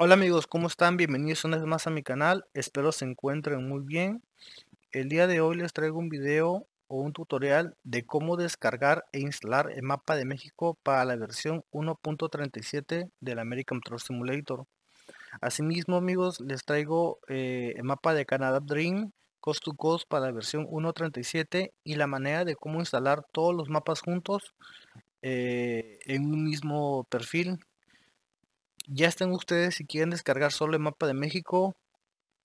Hola amigos, ¿cómo están? Bienvenidos una vez más a mi canal, espero se encuentren muy bien. El día de hoy les traigo un video o un tutorial de cómo descargar e instalar el mapa de México para la versión 1.37 del American Truck Simulator. Asimismo amigos, les traigo eh, el mapa de Canada Dream Cost to Cost para la versión 1.37 y la manera de cómo instalar todos los mapas juntos eh, en un mismo perfil ya estén ustedes si quieren descargar solo el mapa de México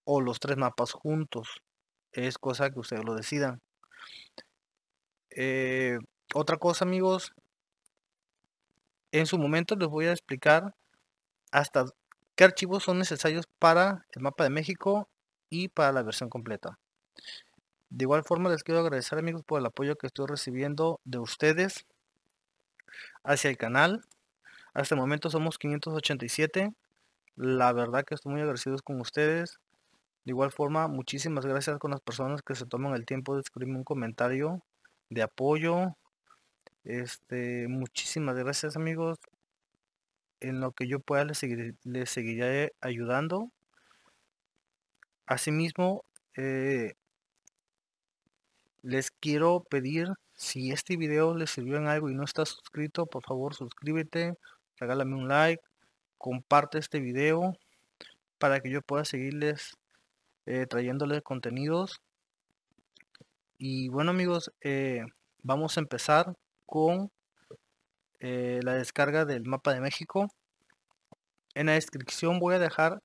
o los tres mapas juntos. Es cosa que ustedes lo decidan. Eh, otra cosa amigos, en su momento les voy a explicar hasta qué archivos son necesarios para el mapa de México y para la versión completa. De igual forma les quiero agradecer amigos por el apoyo que estoy recibiendo de ustedes hacia el canal hasta el momento somos 587. La verdad que estoy muy agradecido con ustedes. De igual forma, muchísimas gracias con las personas que se toman el tiempo de escribirme un comentario de apoyo. Este, muchísimas gracias amigos. En lo que yo pueda les, seguiré ayudando. Asimismo, eh, les quiero pedir si este video les sirvió en algo y no estás suscrito, por favor suscríbete, regálame un like, comparte este video para que yo pueda seguirles eh, trayéndoles contenidos. Y bueno amigos, eh, vamos a empezar con eh, la descarga del mapa de México. En la descripción voy a dejar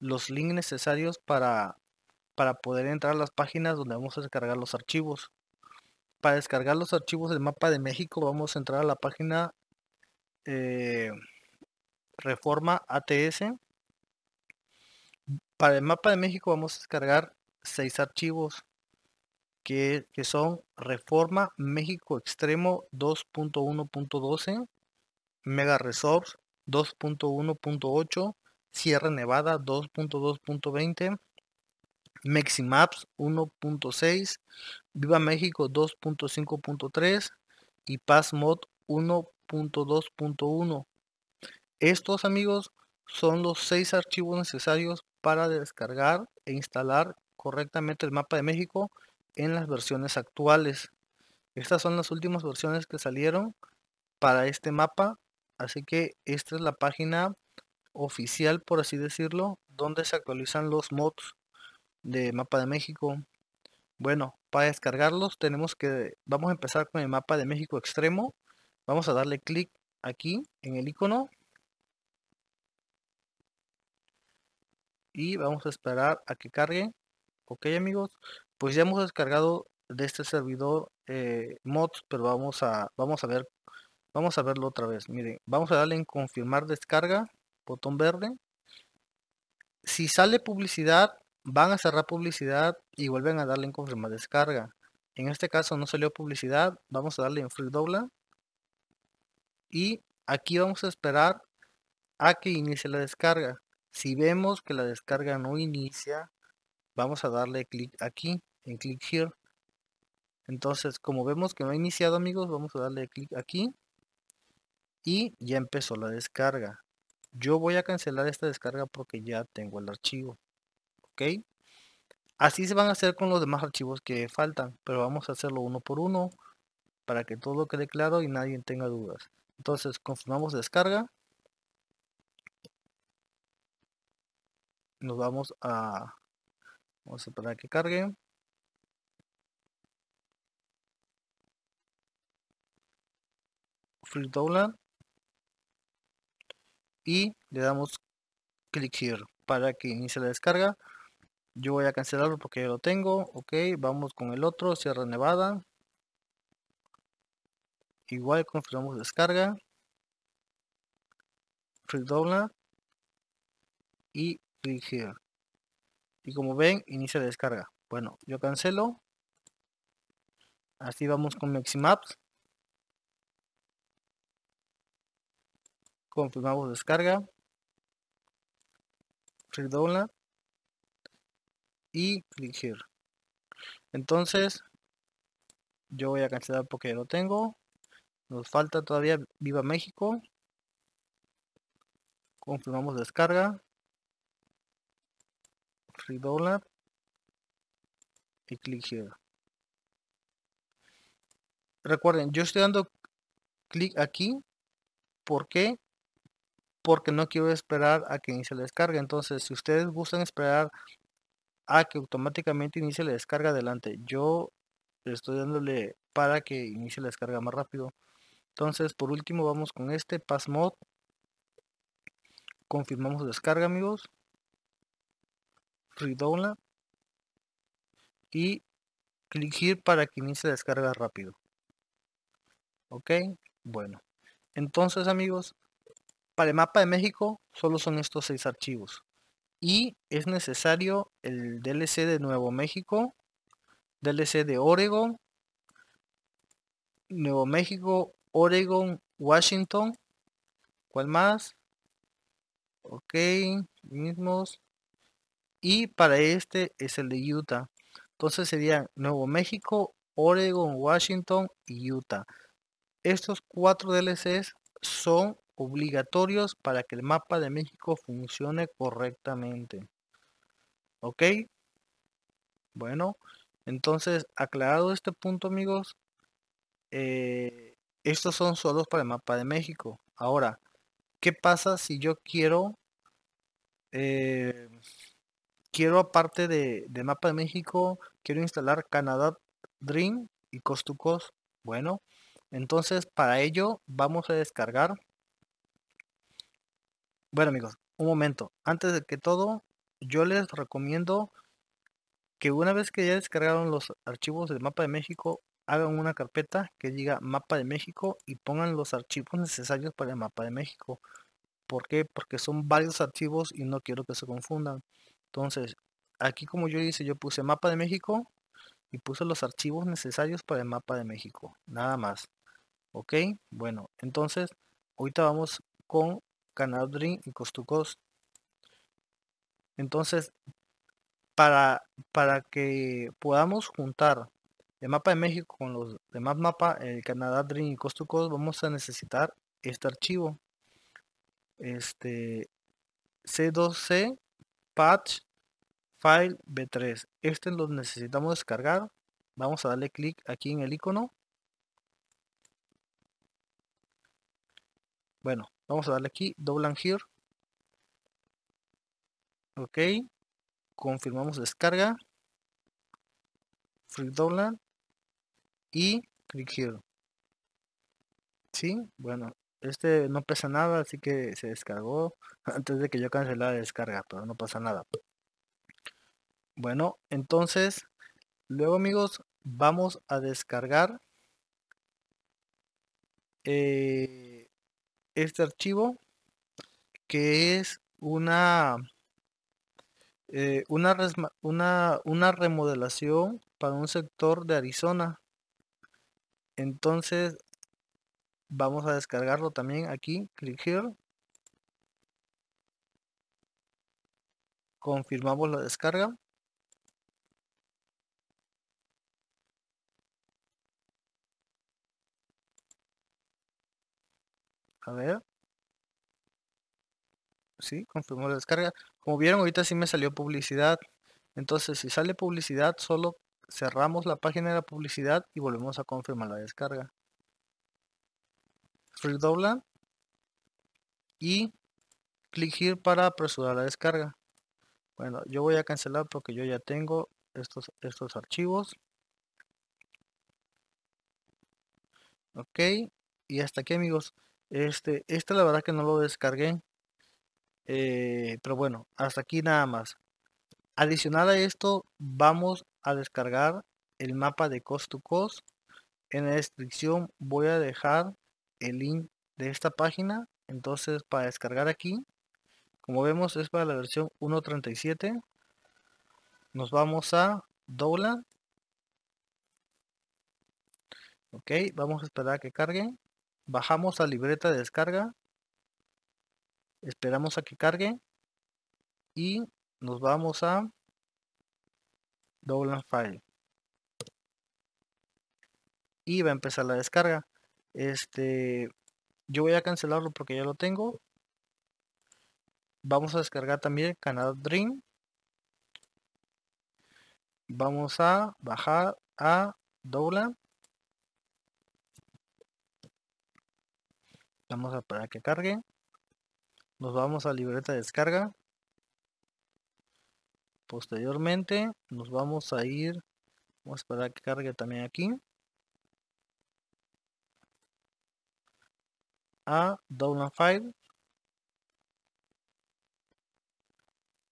los links necesarios para, para poder entrar a las páginas donde vamos a descargar los archivos. Para descargar los archivos del mapa de México vamos a entrar a la página eh, reforma ATS. Para el mapa de México vamos a descargar seis archivos que, son Reforma México Extremo 2.1.12, Mega Resource 2.1.8, Sierra Nevada 2.2.20, Meximaps 1.6, Viva México 2.5.3 y PassMod 1. 2.1 Estos amigos son los seis archivos necesarios para descargar e instalar correctamente el mapa de México en las versiones actuales. Estas son las últimas versiones que salieron para este mapa. Así que esta es la página oficial, por así decirlo, donde se actualizan los mods de mapa de México. Bueno, para descargarlos tenemos que, vamos a empezar con el mapa de México extremo. Vamos a darle clic aquí en el icono. Y vamos a esperar a que cargue. Ok amigos, pues ya hemos descargado de este servidor eh, mods, pero vamos a, vamos a ver, vamos a verlo otra vez. Miren, vamos a darle en confirmar descarga, botón verde. Si sale publicidad, van a cerrar publicidad y vuelven a darle en confirmar descarga. En este caso no salió publicidad, vamos a darle en free dobla y aquí vamos a esperar a que inicie la descarga. Si vemos que la descarga no inicia, vamos a darle clic aquí, en click here. Entonces, como vemos que no ha iniciado amigos, vamos a darle clic aquí. Y ya empezó la descarga. Yo voy a cancelar esta descarga porque ya tengo el archivo. Así se van a hacer con los demás archivos que faltan. Pero vamos a hacerlo uno por uno para que todo quede claro y nadie tenga dudas. Entonces confirmamos descarga. Nos vamos a... Vamos a esperar que cargue. Free Download. Y le damos clic here para que inicie la descarga. Yo voy a cancelarlo porque ya lo tengo. Ok, vamos con el otro, Sierra Nevada. Igual confirmamos descarga. Redobla y click here. Y como ven inicia la descarga. Bueno yo cancelo. Así vamos con Maximaps. Confirmamos descarga. Redobla y click here entonces yo voy a cancelar porque lo tengo. Nos falta todavía Viva México. Confirmamos descarga. Free dollar y clic here. Recuerden yo estoy dando clic aquí. ¿por qué? porque no quiero esperar a que inicie la descarga. Entonces si ustedes gustan esperar a que automáticamente inicie la descarga adelante. Yo estoy dándole para que inicie la descarga más rápido. Entonces por último vamos con este passmod confirmamos descarga amigos. Free download y clic here para que inicie la descarga rápido. Ok bueno. Entonces amigos para el mapa de México solo son estos seis archivos y es necesario el DLC de Nuevo México DLC de Oregon Nuevo México Oregon Washington. ¿cuál más? ok mismos. Y para este es el de Utah. Entonces serían Nuevo México Oregon Washington y Utah. Estos cuatro DLCs son obligatorios para que el mapa de México funcione correctamente. Ok. Bueno entonces aclarado este punto amigos eh, estos son solos para el mapa de México. Ahora ¿qué pasa si yo quiero eh, quiero aparte de, de, mapa de México quiero instalar Canadá Dream y Cost to Cost bueno entonces para ello vamos a descargar bueno amigos un momento antes de que todo yo les recomiendo que una vez que ya descargaron los archivos del mapa de México hagan una carpeta que diga mapa de México y pongan los archivos necesarios para el mapa de México. ¿Por qué? Porque son varios archivos y no quiero que se confundan. Entonces, aquí como yo hice, yo puse mapa de México y puse los archivos necesarios para el mapa de México. Nada más. Ok, bueno, entonces ahorita vamos con Canal Dream y Cost to. Entonces, para, para que podamos juntar el mapa de México con los demás mapas, el Canadá Dream y Cost to Cost, vamos a necesitar este archivo. Este C2C patch file B3. Este lo necesitamos descargar. Vamos a darle clic aquí en el icono. Bueno, vamos a darle aquí, double here. Ok. Confirmamos descarga. Free download y click here sí bueno este no pesa nada así que se descargó antes de que yo cancelara la descarga pero no pasa nada bueno entonces luego amigos vamos a descargar eh, este archivo que es una eh, una, una, una remodelación para un sector de Arizona. Entonces vamos a descargarlo también aquí click here. Confirmamos la descarga a ver sí, confirmó la descarga como vieron ahorita sí me salió publicidad entonces si sale publicidad solo cerramos la página de la publicidad y volvemos a confirmar la descarga. Free Download y clic here para apresurar la descarga. Bueno, yo voy a cancelar porque yo ya tengo estos, estos archivos. Ok, y hasta aquí amigos. Este, este la verdad que no lo descargué. Eh, pero bueno, hasta aquí nada más. Adicional a esto, vamos a descargar el mapa de cost to cost. En la descripción voy a dejar el link de esta página. Entonces, para descargar aquí, como vemos, es para la versión 1.37. Nos vamos a Download. Ok, vamos a esperar a que cargue. Bajamos a libreta de descarga. Esperamos a que cargue. Y nos vamos a download file y va a empezar la descarga. Este, yo voy a cancelarlo porque ya lo tengo. Vamos a descargar también Canal Dream. Vamos a bajar a Doula. Vamos a esperar que cargue. Nos vamos a libreta de descarga. Posteriormente nos vamos a ir. Vamos a esperar que cargue también aquí. A Download File.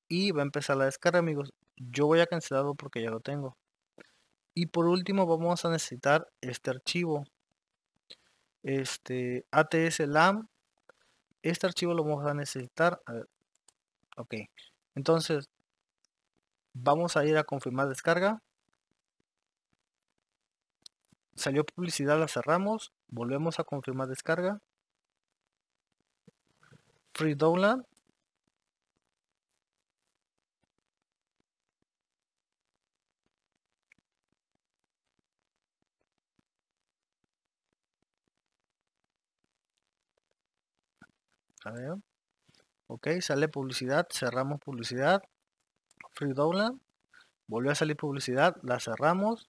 Y va a empezar la descarga amigos. Yo voy a cancelarlo porque ya lo tengo. Y por último vamos a necesitar este archivo este ATS LAM este archivo lo vamos a necesitar ok entonces vamos a ir a confirmar descarga. Salió publicidad la cerramos volvemos a confirmar descarga. Free download ok sale publicidad cerramos publicidad. Free download. Volvió a salir publicidad la cerramos.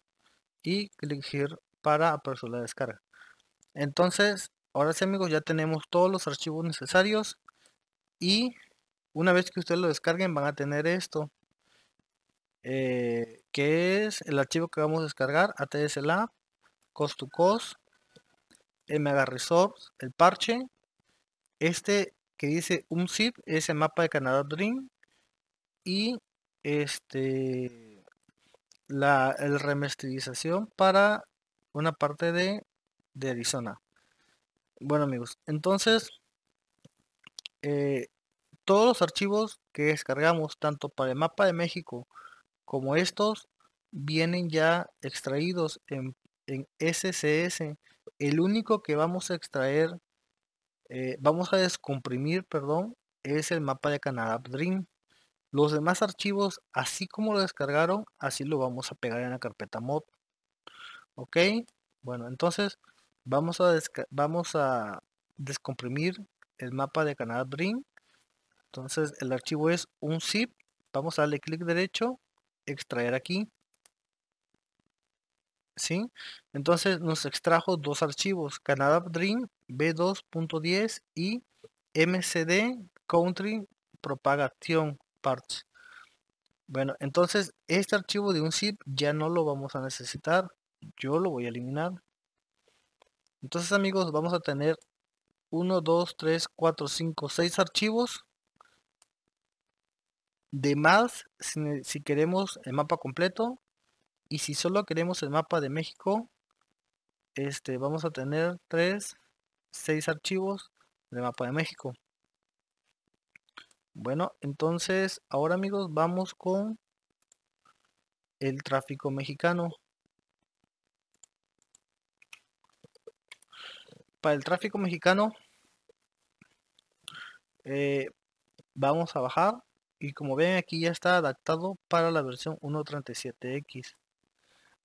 Y clic here para aperturar la descarga. Entonces ahora sí amigos ya tenemos todos los archivos necesarios. Y una vez que ustedes lo descarguen van a tener esto. Eh, que es el archivo que vamos a descargar ATSLab cost to cost resource el parche este que dice un zip es el mapa de Canadá Dream y este la el remasterización para una parte de, de Arizona. Bueno amigos, entonces eh, todos los archivos que descargamos tanto para el mapa de México como estos vienen ya extraídos en, en SCS. El único que vamos a extraer eh, vamos a descomprimir, perdón, es el mapa de Canadá Dream. Los demás archivos, así como lo descargaron, así lo vamos a pegar en la carpeta mod. Ok, bueno, entonces vamos a, vamos a descomprimir el mapa de Canadá Dream. Entonces el archivo es un zip. Vamos a darle clic derecho, extraer aquí. ¿Sí? Entonces nos extrajo dos archivos, Canada Dream B2.10 y MCD Country Propagation Parts. Bueno, entonces este archivo de un zip ya no lo vamos a necesitar. Yo lo voy a eliminar. Entonces amigos, vamos a tener 1, 2, 3, 4, 5, 6 archivos. De más, si, si queremos el mapa completo, y si solo queremos el mapa de México este vamos a tener 3 6 archivos de mapa de México. Bueno entonces ahora amigos vamos con el tráfico mexicano. Para el tráfico mexicano eh, vamos a bajar y como ven aquí ya está adaptado para la versión 1.37x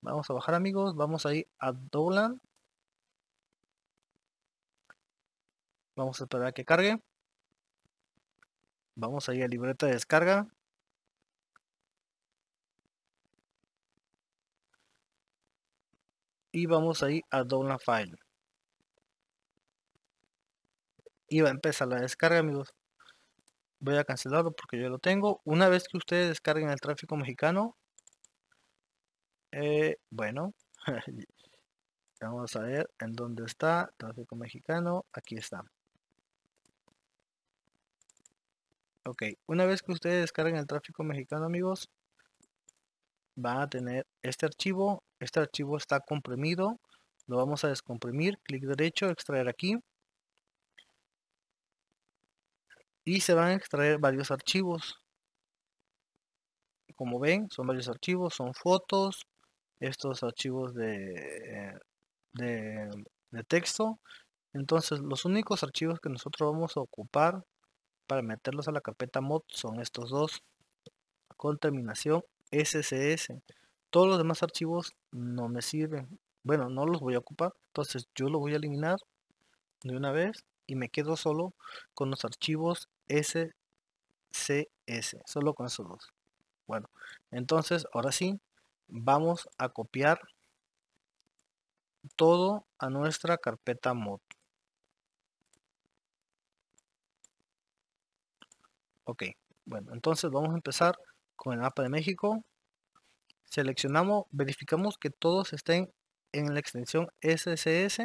Vamos a bajar amigos, vamos a ir a Dolan. Vamos a esperar que cargue. Vamos a ir a libreta de descarga. Y vamos a ir a Download File. Y va a empezar la descarga amigos. Voy a cancelarlo porque yo lo tengo. Una vez que ustedes descarguen el tráfico mexicano, eh, bueno, vamos a ver en dónde está tráfico mexicano. Aquí está. Ok, una vez que ustedes descarguen el tráfico mexicano, amigos, van a tener este archivo. Este archivo está comprimido. Lo vamos a descomprimir. Clic derecho, extraer aquí. Y se van a extraer varios archivos. Como ven, son varios archivos, son fotos, estos archivos de, de, texto. Entonces los únicos archivos que nosotros vamos a ocupar para meterlos a la carpeta mod son estos dos con terminación SCS. Todos los demás archivos no me sirven. bueno, no los voy a ocupar, entonces yo lo voy a eliminar de una vez y me quedo solo con los archivos SCS, solo con esos dos. Bueno, entonces ahora sí, vamos a copiar todo a nuestra carpeta mod. Ok, bueno, entonces vamos a empezar con el mapa de México. Seleccionamos, verificamos que todos estén en la extensión SSS.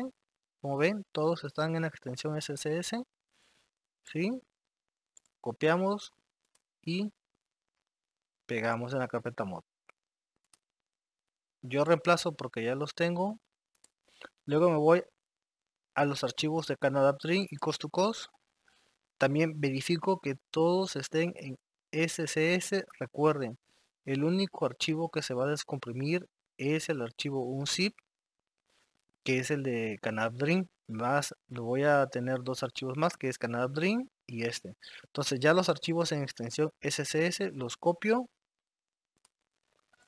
Como ven, todos están en la extensión SSS. ¿Sí? Copiamos y pegamos en la carpeta mod. Yo reemplazo porque ya los tengo. Luego me voy a los archivos de Canada Dream y Cost to Cost. También verifico que todos estén en SCS. Recuerden, el único archivo que se va a descomprimir es el archivo unzip, que es el de Canada Dream. Más, voy a tener dos archivos más, que es Canada Dream y este. Entonces ya los archivos en extensión SCS los copio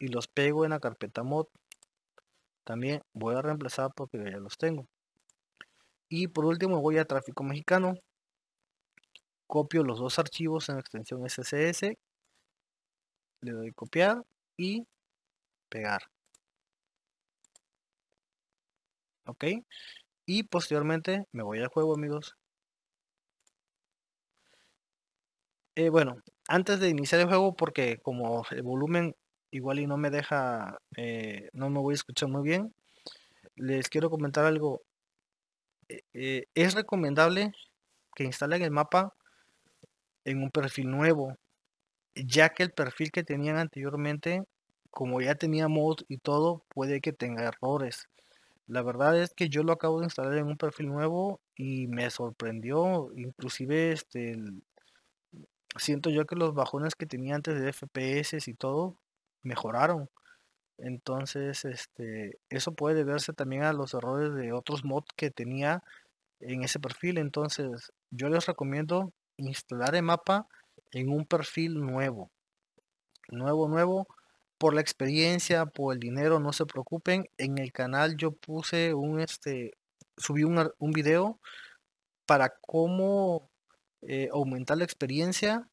y los pego en la carpeta mod. También voy a reemplazar porque ya los tengo. Y por último voy a tráfico mexicano copio los dos archivos en extensión SCS, le doy copiar y pegar. Ok, y posteriormente me voy al juego amigos. Eh, bueno, antes de iniciar el juego, porque como el volumen igual y no me deja, eh, no me voy a escuchar muy bien, les quiero comentar algo. Eh, es recomendable que instalen el mapa en un perfil nuevo, ya que el perfil que tenían anteriormente, como ya tenía mod y todo, puede que tenga errores. La verdad es que yo lo acabo de instalar en un perfil nuevo y me sorprendió, inclusive este siento yo que los bajones que tenía antes de FPS y todo mejoraron. Entonces, este, eso puede deberse también a los errores de otros mods que tenía en ese perfil. Entonces, yo les recomiendo instalar el mapa en un perfil nuevo. Nuevo, nuevo. Por la experiencia, por el dinero, no se preocupen. En el canal yo puse un, este, subí un, un video para cómo eh, aumentar la experiencia,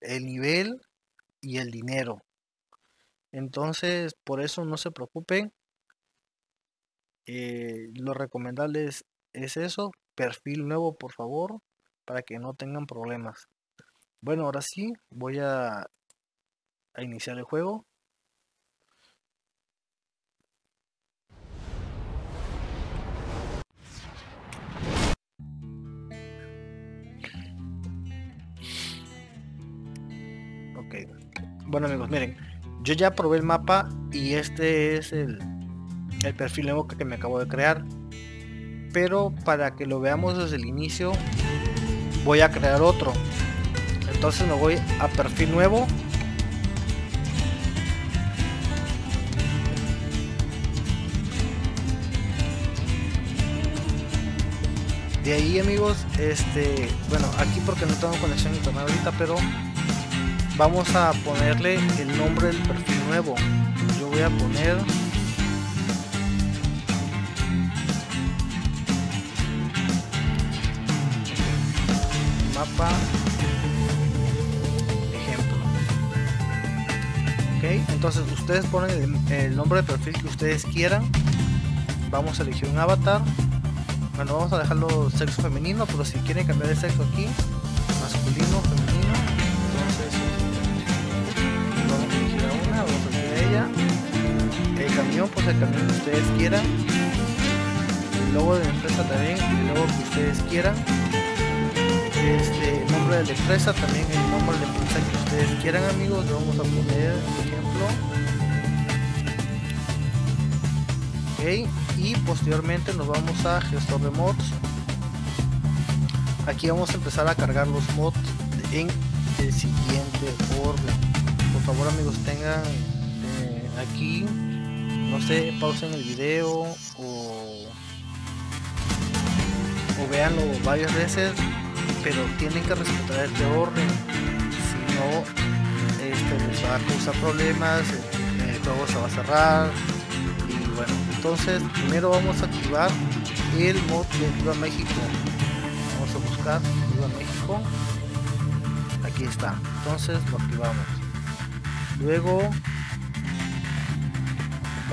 el nivel y el dinero. Entonces, por eso no se preocupen. Eh, lo recomendable es, es eso, perfil nuevo por favor para que no tengan problemas. Bueno, ahora sí, voy a, a iniciar el juego. Ok. Bueno amigos, miren, yo ya probé el mapa y este es el, perfil nuevo que me acabo de crear. Pero para que lo veamos desde el inicio, voy a crear otro entonces me voy a perfil nuevo de ahí amigos este bueno aquí porque no tengo conexión a internet ahorita pero vamos a ponerle el nombre del perfil nuevo. Yo voy a poner mapa ejemplo. Ok entonces ustedes ponen el, nombre de perfil que ustedes quieran. Vamos a elegir un avatar. Bueno vamos a dejarlo sexo femenino pero si quieren cambiar de sexo aquí masculino camión pues el camión que ustedes quieran el logo de la empresa también el logo que ustedes quieran este nombre de la empresa, también el nombre de la empresa que ustedes quieran amigos, le vamos a poner ejemplo. Ok, y posteriormente nos vamos a gestor de mods. Aquí vamos a empezar a cargar los mods en el siguiente orden. Por favor amigos tengan eh, aquí, no sé, pausen el video o, o veanlo varias veces pero tienen que respetar este orden si no este, les va a causar problemas el, juego se va a cerrar y bueno, entonces primero vamos a activar el mod de Viva México. Vamos a buscar Viva México. Aquí está. Entonces lo activamos. Luego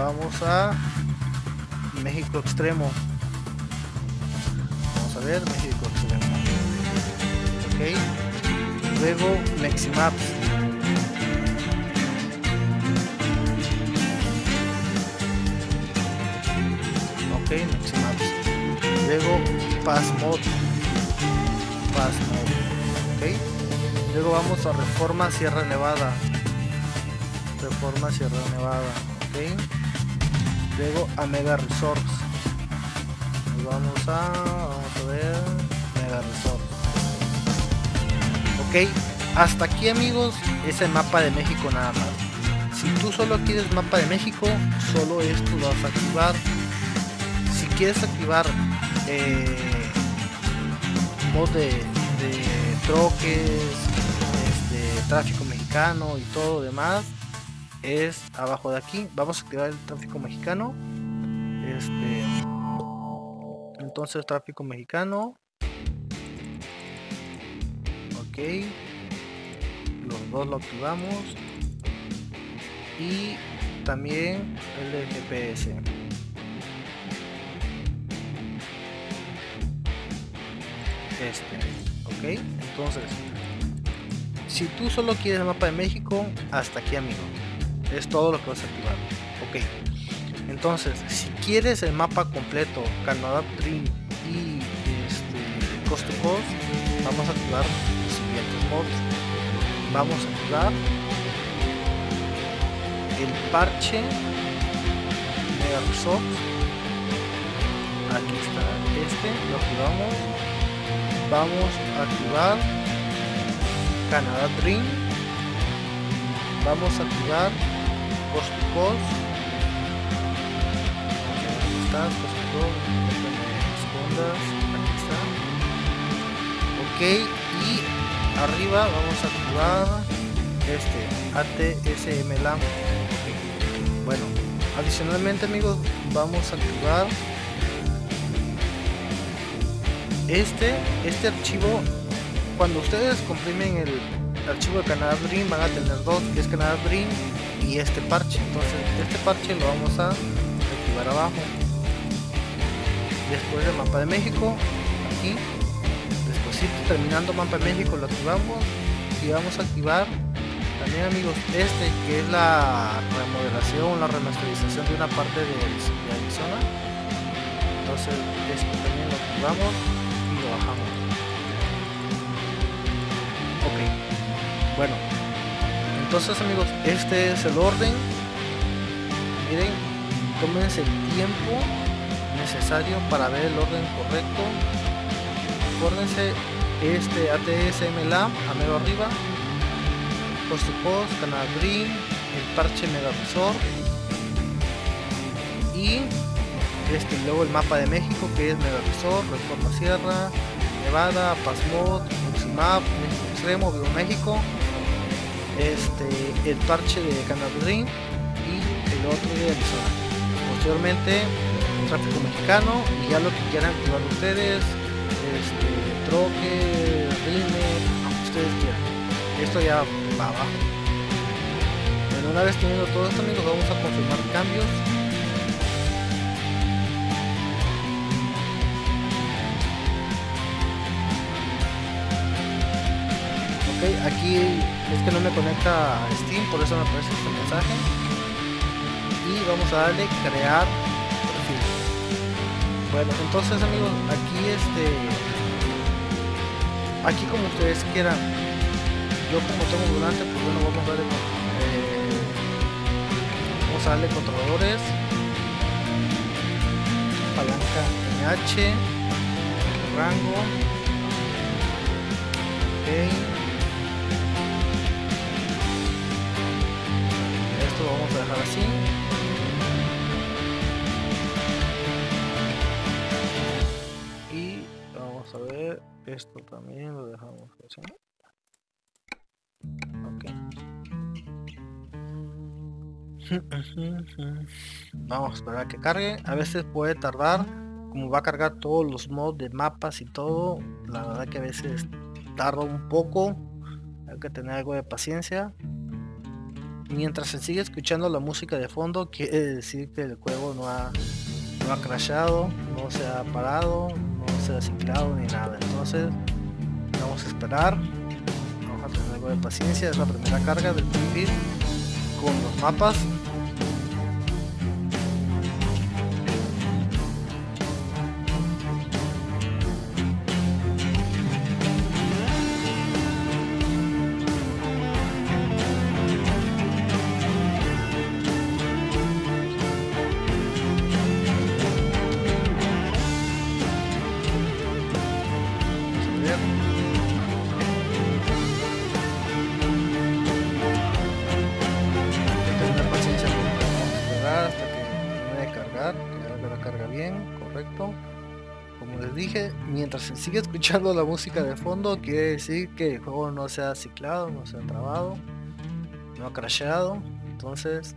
vamos a México Extremo. Vamos a ver México Extremo. Ok. Luego Meximaps. ok, Maps. Luego. Pass Mode. Ok. Luego vamos a Reforma Sierra Nevada. Reforma Sierra Nevada. Ok. Luego a Mega Resorts. vamos a. Vamos a ver. Mega Resorts. Ok. Hasta aquí amigos es el mapa de México nada más. Si tú solo quieres mapa de México, solo esto lo vas a activar quieres activar eh, mod de, troques, este, tráfico mexicano y todo demás, es abajo de aquí. Vamos a activar el tráfico mexicano. Este, entonces tráfico mexicano. Ok. Los dos lo activamos. Y también el de GPS. este ok entonces si tú solo quieres el mapa de México hasta aquí amigo es todo lo que vas a activar. Ok. Entonces si quieres el mapa completo Canadá Dream y este, Cost to Cost vamos a activar los siguientes mods. Vamos a activar el parche Mega Resort aquí está este lo activamos. Vamos a activar Canadá Dream. Vamos a activar Cost aquí to Cost aquí está. Ok y arriba vamos a activar este ATSM LAM bueno adicionalmente amigos vamos a activar este, este archivo, cuando ustedes comprimen el archivo de Canada Dream van a tener dos, que es Canada Dream y este parche. Entonces este parche lo vamos a activar abajo. Después del mapa de México, aquí. Después terminando mapa de México lo activamos y vamos a activar también amigos este que es la remodelación, la remasterización de una parte de, Arizona. Entonces esto también lo activamos bajamos. Ok. Bueno. Entonces amigos, este es el orden. Miren, tómense el tiempo necesario para ver el orden correcto. Acuérdense este ATSMLA a medio arriba. Post to post, canal green, el parche megavisor y este, luego el mapa de México que es Megavisor, Reforma Sierra, Nevada, Pasmod, Map, México Extremo, Vivo México, este, el parche de Dream y el otro de Arizona. Posteriormente, tráfico mexicano y ya lo que quieran activar ustedes, este, troque, rime, aunque ustedes quieran. Esto ya va abajo. Bueno, una vez teniendo todo esto amigos, vamos a confirmar cambios aquí es que no me conecta Steam, por eso me aparece este mensaje. Y vamos a darle crear perfil. Bueno, entonces amigos, aquí este aquí como ustedes quieran. Yo como tengo volante, pues bueno, vamos a darle eh, vamos a darle controladores palanca NH rango ok dejar así y vamos a ver esto también lo dejamos así ok Vamos a esperar que cargue. A veces puede tardar. Como va a cargar todos los mods de mapas y todo. La verdad que a veces tarda un poco. Hay que tener algo de paciencia. Mientras se sigue escuchando la música de fondo, quiere decir que el juego no ha, no ha crashado, no se ha parado, no se ha ciclado ni nada. Entonces, vamos a esperar. Vamos a tener algo de paciencia. Es la primera carga del perfil con los mapas. Escuchando la música de fondo, quiere decir que el juego no se ha ciclado, no se ha trabado, no ha crasheado. Entonces,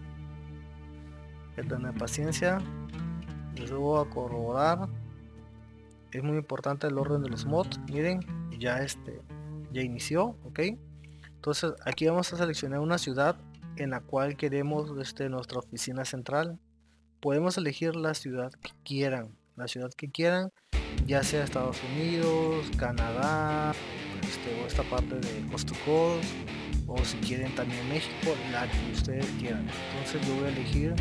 que tener paciencia. Les voy a corroborar. Es muy importante el orden de los mods. Miren, ya este ya inició, ok. Entonces, aquí vamos a seleccionar una ciudad en la cual queremos este, nuestra oficina central. Podemos elegir la ciudad que quieran, la ciudad que quieran ya sea Estados Unidos, Canadá, este, o esta parte de Coast to o si quieren también México, la que ustedes quieran. Entonces yo voy a elegir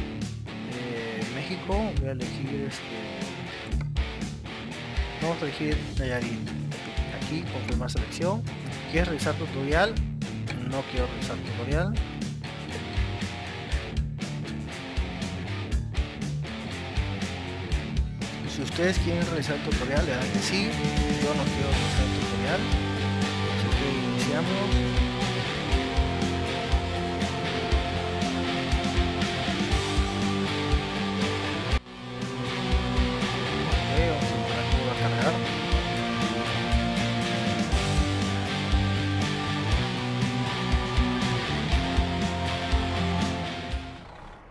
eh, México, voy a elegir este, vamos a elegir Nayarit. Aquí confirmar selección. ¿Quieres revisar tutorial? No quiero revisar tutorial. Si ustedes quieren realizar el tutorial, le dan que sí. Yo no quiero realizar el tutorial. Así que iniciamos.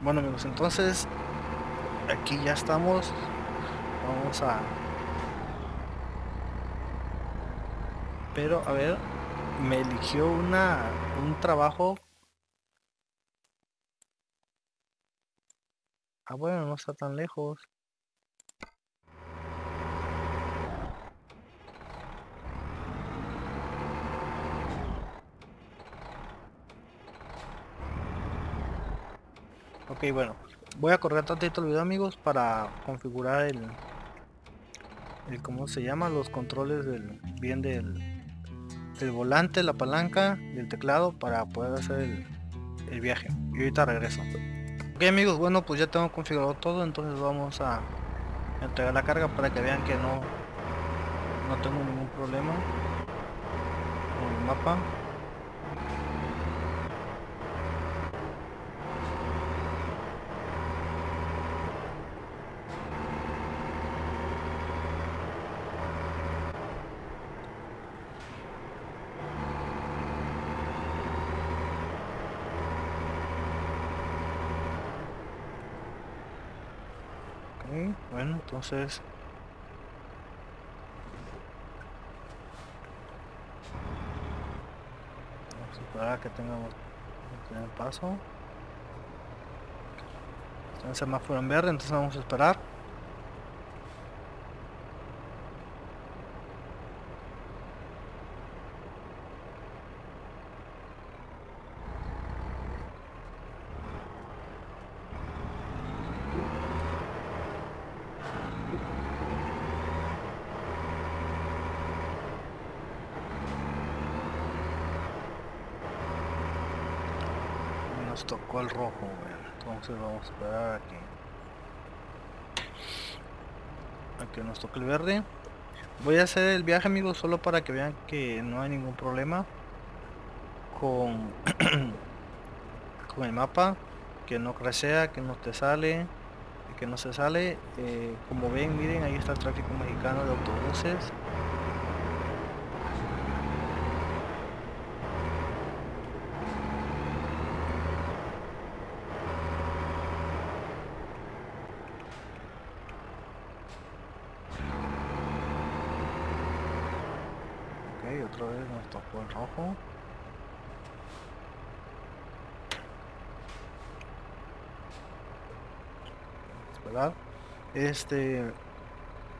Bueno amigos, entonces aquí ya estamos vamos a pero a ver me eligió una un trabajo. Ah bueno no está tan lejos. Ok bueno voy a correr tantito el video amigos para configurar el el cómo se llama los controles del bien del, volante la palanca del teclado para poder hacer el, el viaje. Y ahorita regreso. Ok amigos bueno pues ya tengo configurado todo entonces vamos a entregar la carga para que vean que no no tengo ningún problema con el mapa bueno, entonces vamos a esperar a que tengamos el primer paso. Está el semáforo en verde, entonces vamos a esperar. nos tocó el rojo, vamos a esperar a que, a que nos toque el verde. Voy a hacer el viaje amigos solo para que vean que no hay ningún problema con, con el mapa, que no crecea, que no te sale, que no se sale. Eh, como ven, miren, ahí está el tráfico mexicano de autobuses. Ok, otra vez nos tocó el rojo. Esperar. Este,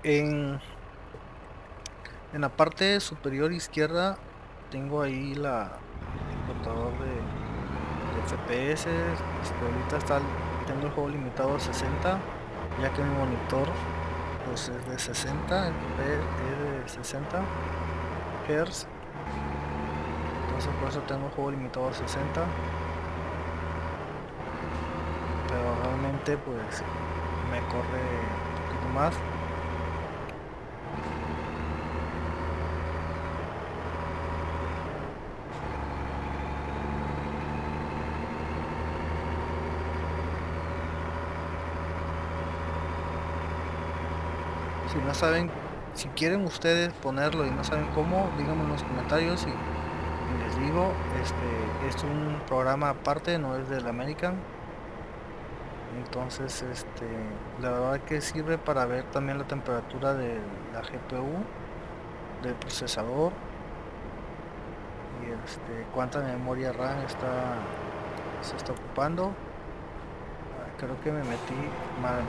en, en la parte superior izquierda tengo ahí la, el contador de, FPS. Este, ahorita está, tengo el juego limitado a 60, ya que mi monitor pues es de 60, es de 60 Hz. Entonces por eso tengo el juego limitado a 60. Pero realmente pues me corre un poquito más. Si no saben, si quieren ustedes ponerlo y no saben cómo, díganme en los comentarios y, les digo, este es un programa aparte, no es del American. Entonces, este, la verdad que sirve para ver también la temperatura de la GPU, del procesador y este, cuánta memoria RAM está se está ocupando. Ah, Creo que me metí mal.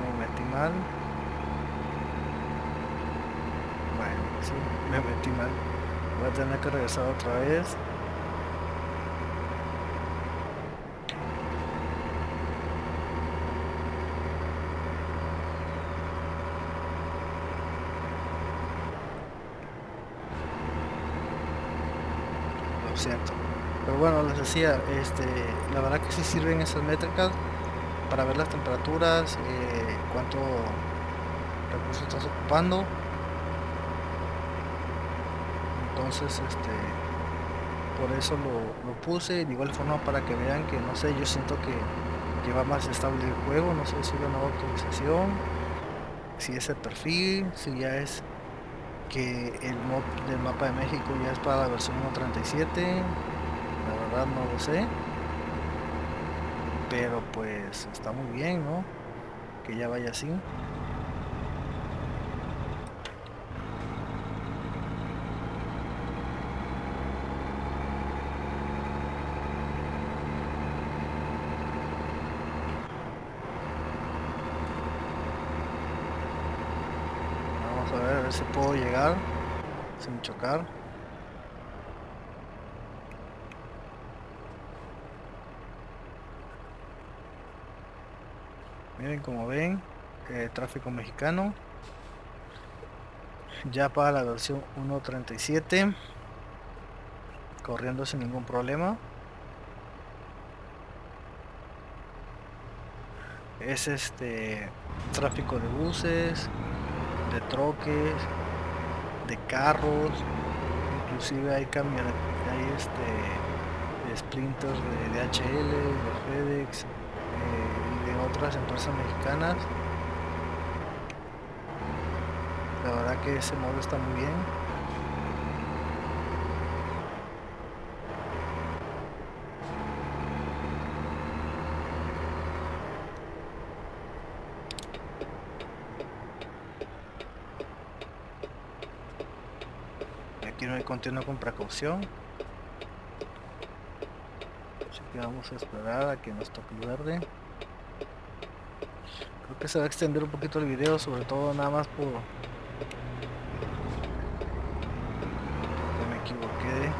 Me metí mal. Bueno, sí, me metí mal. Voy a tener que regresar otra vez. Lo siento. Pero bueno, les decía, este, la verdad que sí sirven esas métricas para ver las temperaturas, eh, cuánto recursos estás ocupando. Entonces, este, por eso lo, puse de igual forma para que vean que, no sé, yo siento que, que va más estable el juego, no sé si es una nueva actualización, si es el perfil, si ya es que el mod del mapa de México ya es para la versión 1.37 la verdad no lo sé. Pero pues está muy bien no que ya vaya así vamos a ver a ver si puedo llegar chocar Miren como ven, eh, tráfico mexicano. Ya para la versión 1.37. Corriendo sin ningún problema. Es este tráfico de buses, de troques, de carros, inclusive hay camiones, hay este splinters de DHL, de FedEx, eh, y de otras empresas mexicanas. La verdad que ese modo está muy bien. Continuo con precaución. Así que vamos a esperar a que nos toque el verde. Creo que se va a extender un poquito el video, sobre todo nada más por... porque me equivoqué.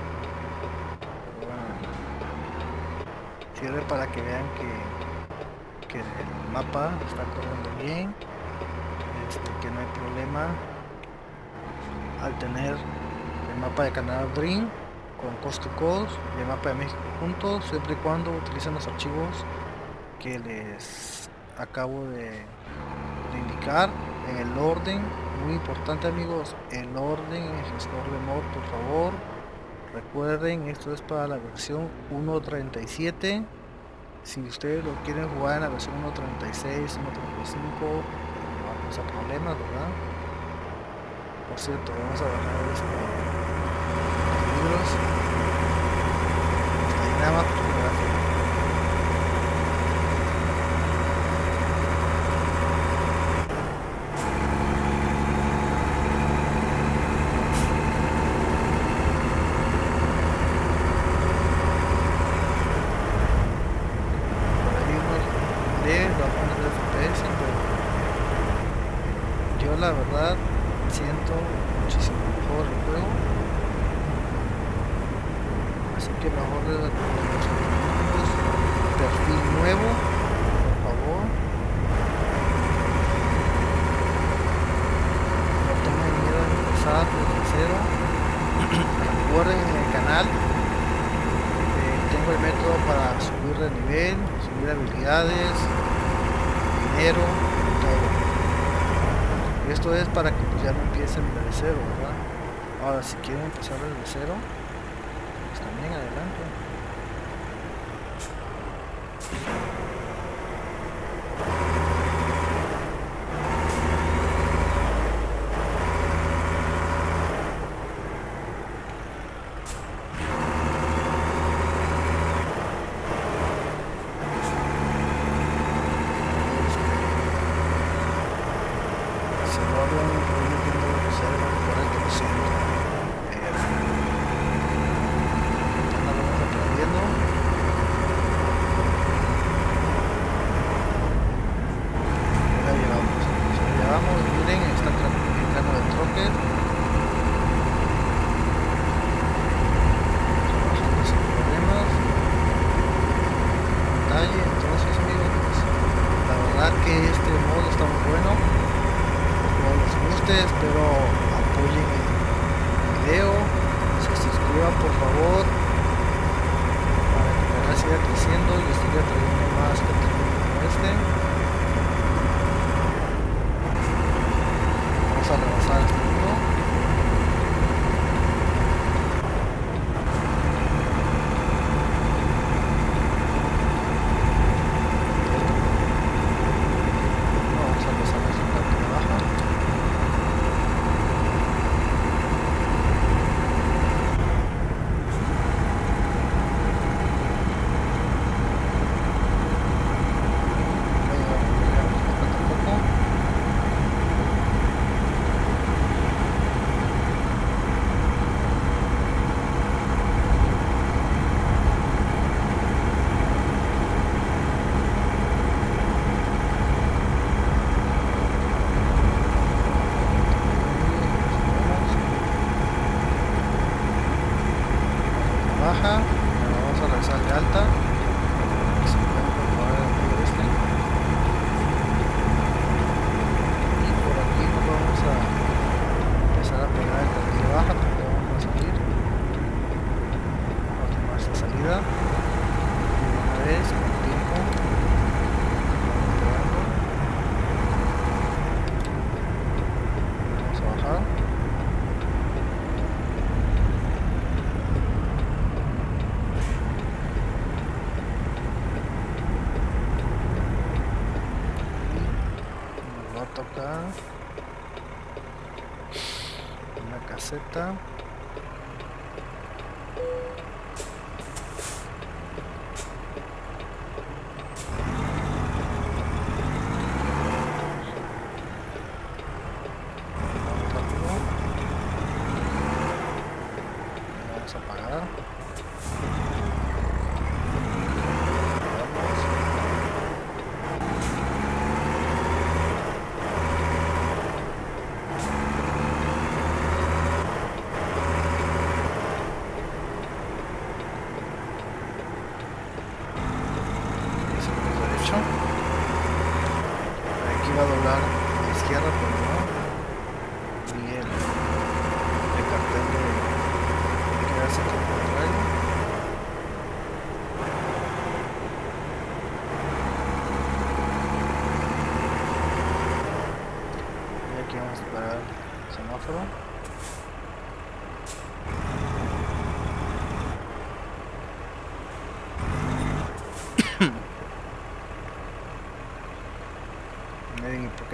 Pero bueno. Sirve para que vean que, que el mapa está corriendo bien. Este, que no hay problema al tener el mapa de Canadá Dream con Coast to el mapa de México juntos, siempre y cuando utilicen los archivos que les acabo de, indicar en el orden. Muy importante amigos, el orden en el gestor de mod, por favor. Recuerden, esto es para la versión 1.37. Si ustedes lo quieren jugar en la versión 1.36, 1.35, vamos a problemas, ¿verdad? Por cierto, vamos a bajar los libros. Ahí Esto es para que pues, ya no empiecen desde cero, ¿verdad? Ahora, si quieren empezar desde cero, pues también adelante. siga creciendo y estoy atrayendo más contenido como este. Vamos a rebasar este Una caseta.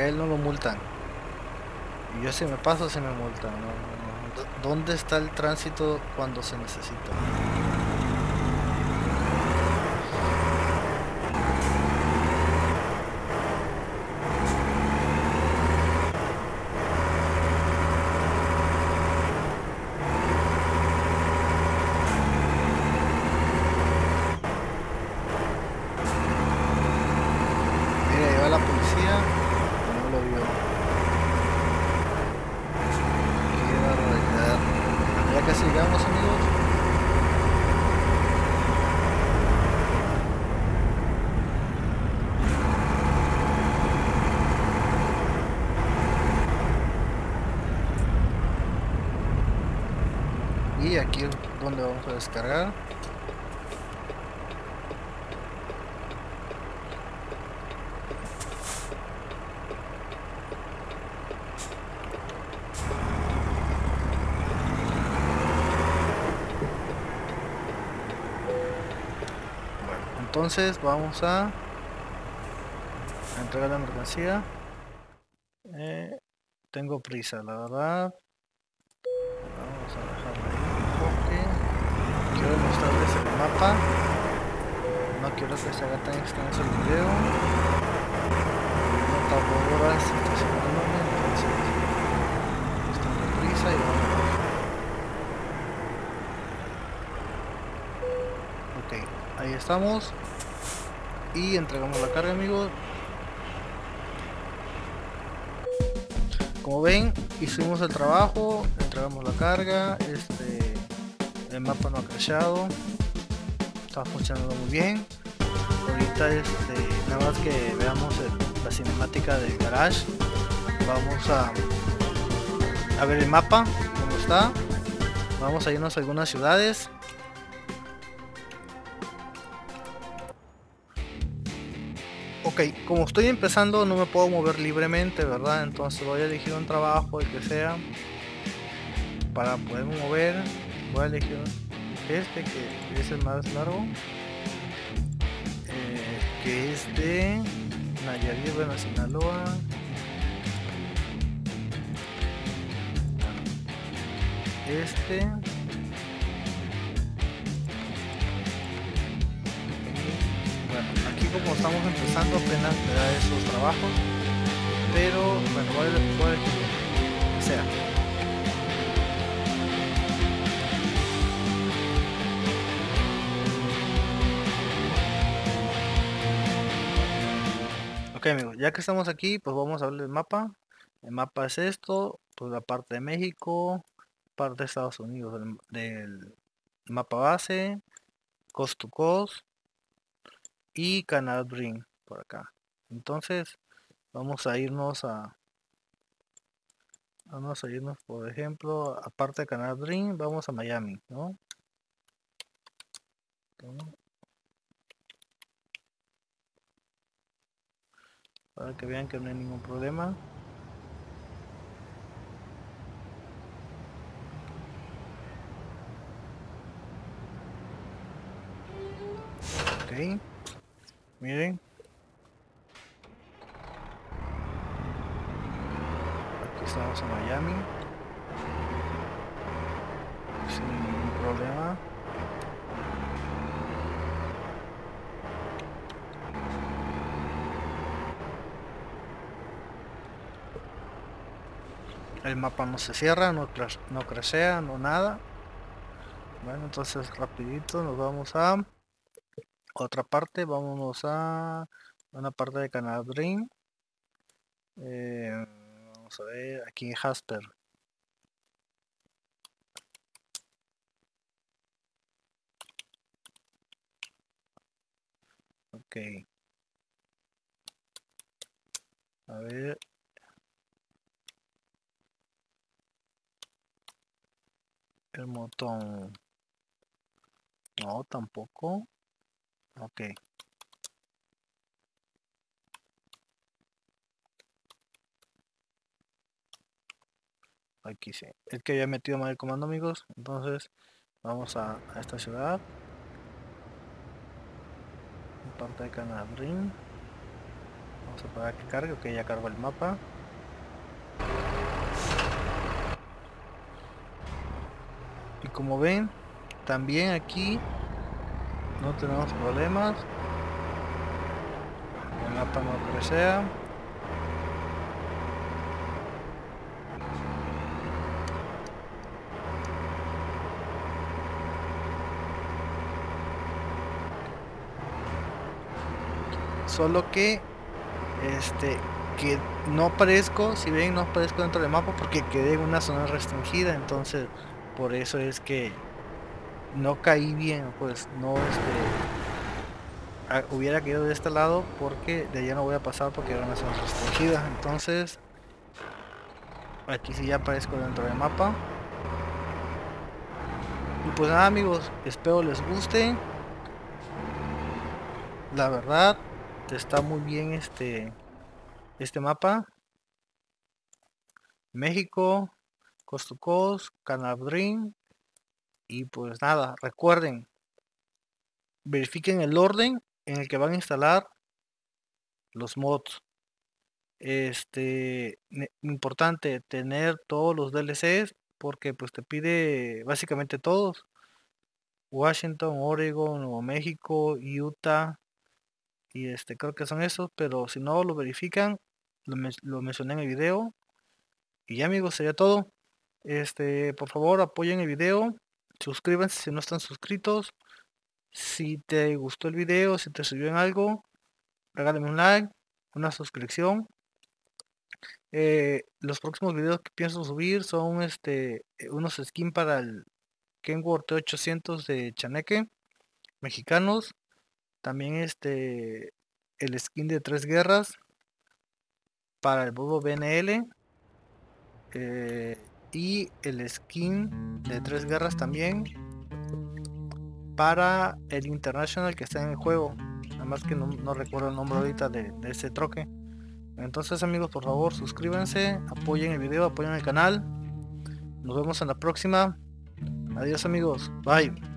él no lo multan. Y yo si me paso, se me multan. ¿no? ¿Dónde está el tránsito cuando se necesita? Descargar. Entonces vamos a entregar la mercancía. Eh, tengo prisa la verdad vamos a dejarla ahí porque quiero mostrarles el mapa no quiero que se haga tan extenso el video no tardo horas estacionándome entonces tengo prisa y vamos ok ahí estamos. Y entregamos la carga amigos como ven hicimos el trabajo entregamos la carga este el mapa no ha crashado. Está funcionando muy bien. Ahorita este nada más que veamos la cinemática del garage. Vamos a a ver el mapa cómo está. Vamos a irnos a algunas ciudades ok, como estoy empezando no me puedo mover libremente, ¿verdad? Entonces voy a elegir un trabajo, el que sea, para poder mover. Voy a elegir este, que es el más largo, eh, que es de Nayarit, bueno, Sinaloa. Este como estamos empezando apenas me da esos trabajos pero bueno voy a, sea. Ok amigos ya que estamos aquí pues vamos a ver el mapa. El mapa es esto pues la parte de México parte de Estados Unidos del, del mapa base cost to cost y Canal Bring por acá. Entonces vamos a irnos a vamos a irnos por ejemplo aparte de Canal Bring vamos a Miami, ¿no? Para que vean que no hay ningún problema. Okay. Miren. Aquí estamos en Miami. Sin ningún problema. El mapa no se cierra, no, no no nada. Bueno, entonces rapidito nos vamos a otra parte, vámonos a una parte de Canal Dream. Eh, vamos a ver aquí en Jasper. Ok. A ver. El botón. No, tampoco. Ok. Aquí sí. Es que había metido mal el comando, amigos. Entonces, vamos a, esta ciudad. Parte de Canal. Vamos a esperar que cargue. Ok, ya cargo el mapa. Y como ven, también aquí no tenemos problemas. El mapa no crecea. Solo que este que no aparezco si ven no aparezco dentro del mapa porque quedé en una zona restringida entonces por eso es que no caí bien, pues no este hubiera caído de este lado porque de allá no voy a pasar porque era una zona restringida. Entonces aquí sí ya aparezco dentro del mapa. Y pues nada amigos, espero les guste. La verdad, está muy bien este, este mapa. México, Cost to Y pues nada, recuerden, verifiquen el orden en el que van a instalar los mods. Este, importante tener todos los DLCs porque pues te pide básicamente todos. Washington, Oregon, Nuevo México, Utah y este creo que son esos, pero si no lo verifican, lo, lo mencioné en el video. Y ya amigos, sería todo. Este, por favor, apoyen el video, suscríbanse si no están suscritos. Si te gustó el video, si te sirvió en algo, regálame un like, una suscripción. Eh, los próximos videos que pienso subir son este eh, unos skins para el Kenworth T800 de Chaneque mexicanos. También este el skin de tres guerras para el Volvo BNL. Eh, y el skin de tres guerras también para el International que está en el juego. Nada más que no, recuerdo el nombre ahorita de, de, ese troque. Entonces amigos, por favor, suscríbanse, apoyen el video, apoyen el canal. Nos vemos en la próxima. Adiós amigos. Bye.